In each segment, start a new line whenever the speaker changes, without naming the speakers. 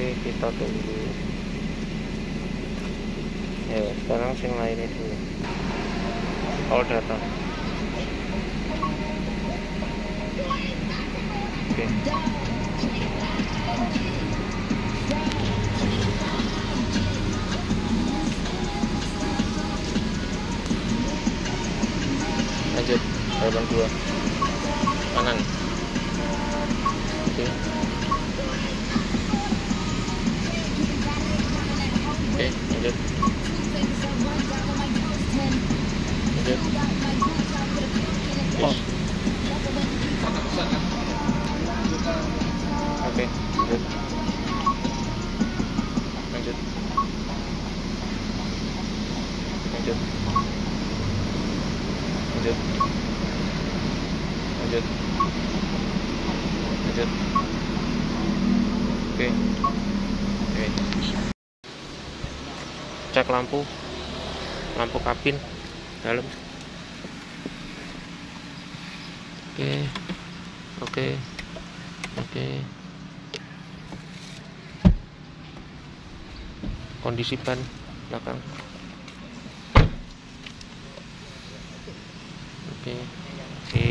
kita tunggu. Ya sekarang sing lainnya dulu. All data oke. Lanjut gerbang dua kanan. Oke oke lanjut. Lanjut. Oh. oke lanjut. Lanjut. Lanjut. Lanjut. Lanjut. Lanjut. Oke. Oke cek lampu lampu kabin dalam. Oke oke oke. Kondisi ban belakang. Oke di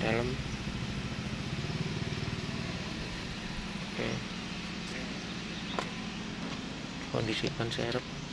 dalam. Oke kondisi ban serep